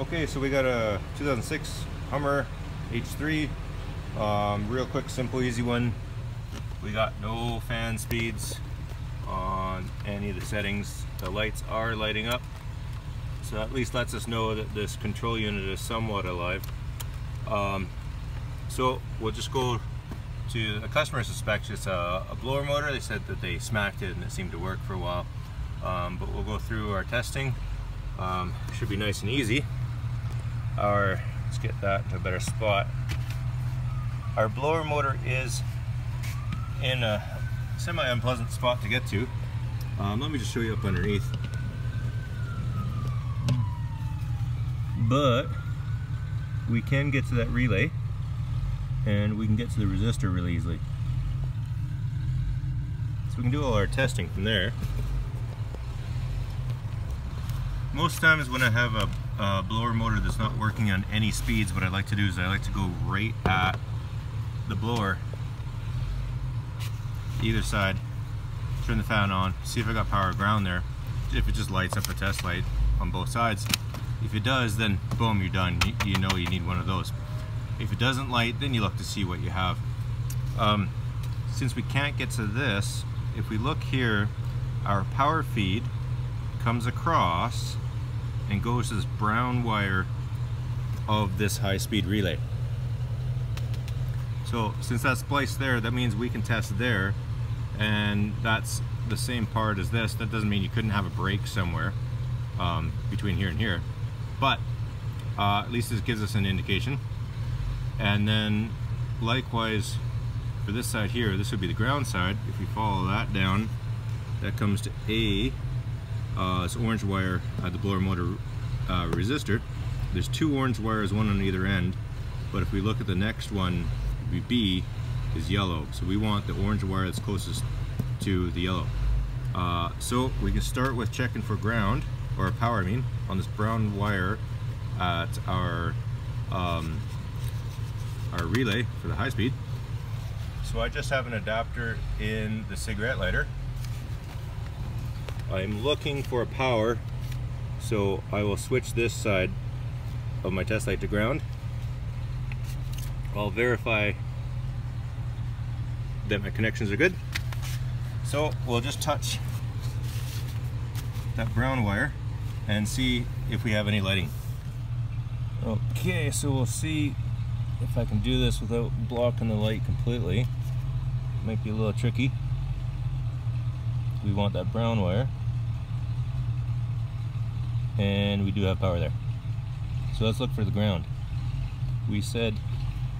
Okay, so we got a 2006 Hummer H3. Um, real quick, simple, easy one. We got no fan speeds on any of the settings. The lights are lighting up. So at least lets us know that this control unit is somewhat alive. Um, so we'll just go to the customer suspects it's a, a, blower motor. They said that they smacked it and it seemed to work for a while. Um, but we'll go through our testing. Um, should be nice and easy our, let's get that to a better spot. Our blower motor is in a semi-unpleasant spot to get to. Um, let me just show you up underneath. But we can get to that relay and we can get to the resistor really easily. So we can do all our testing from there. Most times when I have a uh, blower motor that's not working on any speeds, what I like to do is I like to go right at the blower, either side, turn the fan on, see if I got power ground there. If it just lights up a test light on both sides. If it does, then boom, you're done. You, you know you need one of those. If it doesn't light, then you look to see what you have. Um, since we can't get to this, if we look here, our power feed comes across and goes to this brown wire of this high-speed relay. So since that's spliced there, that means we can test there and that's the same part as this. That doesn't mean you couldn't have a break somewhere um, between here and here, but uh, at least this gives us an indication. And then likewise for this side here, this would be the ground side. If we follow that down, that comes to A uh, this orange wire at the blower motor uh, resistor. There's two orange wires, one on either end, but if we look at the next one, B is yellow. So we want the orange wire that's closest to the yellow. Uh, so we can start with checking for ground, or power I mean, on this brown wire at our um, our relay for the high speed. So I just have an adapter in the cigarette lighter I'm looking for power so I will switch this side of my test light to ground. I'll verify that my connections are good. So we'll just touch that brown wire and see if we have any lighting. Okay so we'll see if I can do this without blocking the light completely. Might be a little tricky. We want that brown wire and we do have power there. So let's look for the ground. We said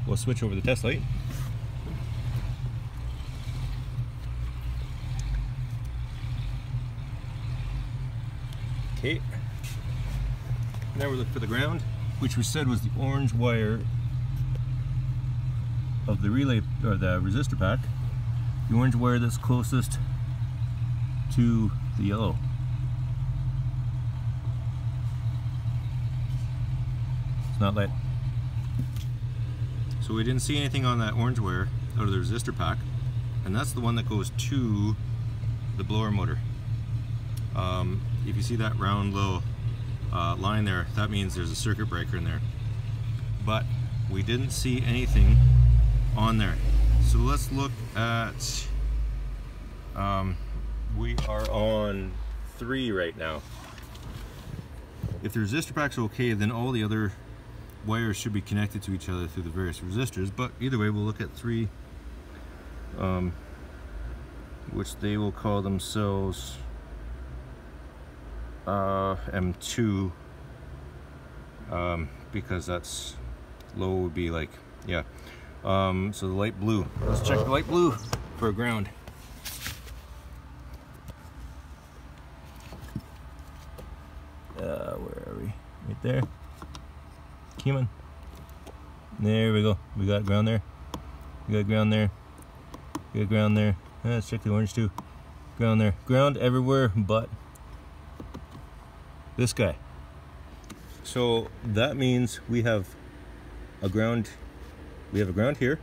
we'll switch over the test light. Okay. Now we look for the ground, which we said was the orange wire of the relay or the resistor pack. The orange wire that's closest to the yellow. Not lit. So we didn't see anything on that orange wire out of the resistor pack. And that's the one that goes to the blower motor. Um, if you see that round little uh, line there, that means there's a circuit breaker in there. But we didn't see anything on there. So let's look at, um, we are on three right now. If the resistor pack's okay, then all the other wires should be connected to each other through the various resistors but either way we'll look at three um, which they will call themselves uh, M2 um, because that's low would be like yeah. Um, so the light blue let's check the light blue for ground. Uh, where are we? Right there Come There we go. We got ground there. We got ground there. We got ground there. check the orange too. Ground there. Ground everywhere but this guy. So that means we have a ground. We have a ground here.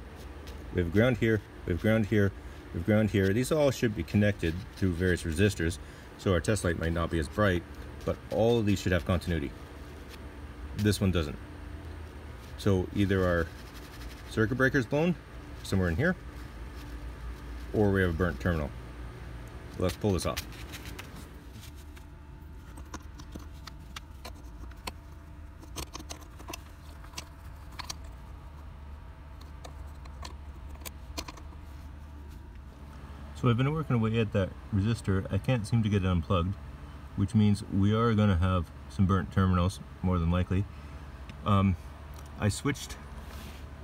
We have a ground here. We have ground here. We have ground here. These all should be connected through various resistors. So our test light might not be as bright, but all of these should have continuity. this one doesn't. So either our circuit breaker's blown somewhere in here, or we have a burnt terminal. Let's pull this off. So I've been working away at that resistor. I can't seem to get it unplugged, which means we are going to have some burnt terminals, more than likely. Um, I switched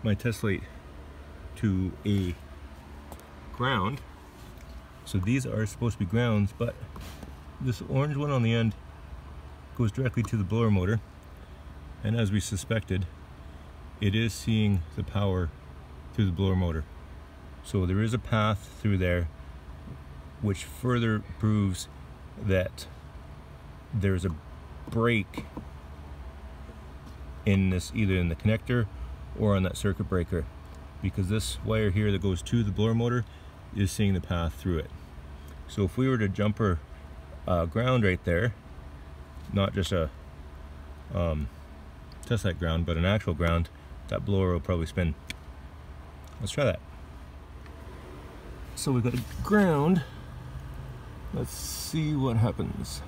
my test light to a ground. So these are supposed to be grounds, but this orange one on the end goes directly to the blower motor. And as we suspected, it is seeing the power through the blower motor. So there is a path through there which further proves that there's a break in this either in the connector or on that circuit breaker because this wire here that goes to the blower motor is seeing the path through it. So if we were to jumper uh, ground right there, not just a um, test light ground, but an actual ground, that blower will probably spin. Let's try that. So we've got a ground Let's see what happens.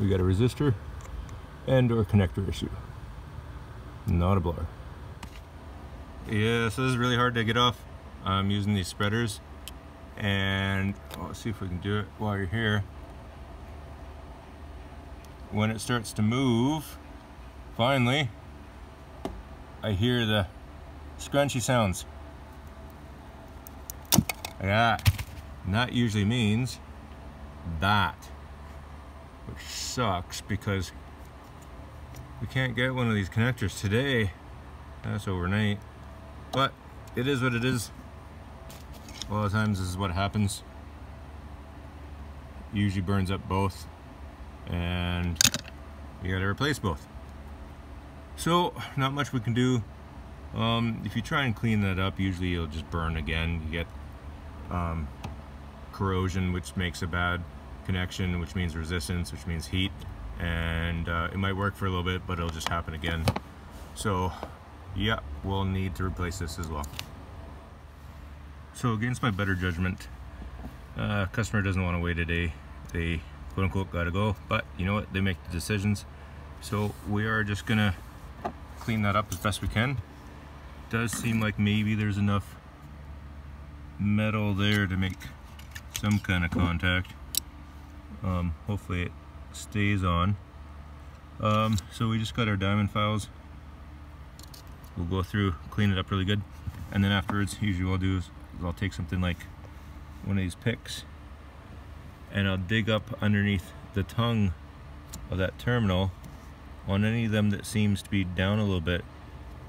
We got a resistor and or connector issue. Not a blower. Yeah, so this is really hard to get off. I'm using these spreaders and oh, let's see if we can do it while you're here. When it starts to move, finally, I hear the scrunchy sounds. And that usually means that, which sucks because we can't get one of these connectors today. That's overnight, but it is what it is. A lot of times this is what happens. Usually burns up both and you gotta replace both. So, not much we can do um, if you try and clean that up, usually it'll just burn again. You get um, corrosion, which makes a bad connection, which means resistance, which means heat. And uh, it might work for a little bit, but it'll just happen again. So, yeah, we'll need to replace this as well. So against my better judgment, uh, customer doesn't want to wait a day. They quote unquote gotta go, but you know what? They make the decisions. So we are just gonna clean that up as best we can does seem like maybe there's enough metal there to make some kind of contact. Um, hopefully it stays on. Um, so we just got our diamond files. We'll go through, clean it up really good. And then afterwards, usually what I'll do is I'll take something like one of these picks and I'll dig up underneath the tongue of that terminal on any of them that seems to be down a little bit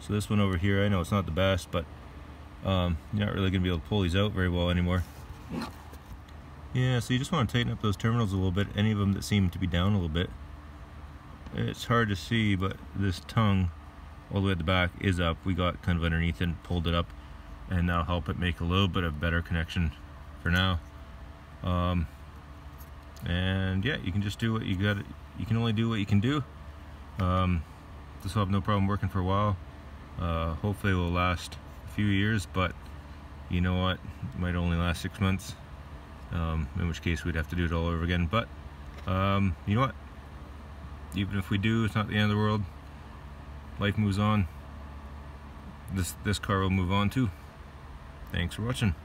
so this one over here, I know it's not the best, but um, you're not really going to be able to pull these out very well anymore. Yeah, so you just want to tighten up those terminals a little bit, any of them that seem to be down a little bit. It's hard to see, but this tongue all the way at the back is up. We got kind of underneath and pulled it up, and that'll help it make a little bit of better connection for now. Um, and yeah, you can just do what you got. You can only do what you can do. Um, this will have no problem working for a while. Uh, hopefully it will last a few years, but you know what, it might only last six months, um, in which case we'd have to do it all over again. But um, you know what, even if we do, it's not the end of the world. Life moves on. This, this car will move on too. Thanks for watching.